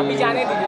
अभी जाने दीजिए।